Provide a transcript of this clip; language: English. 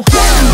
go.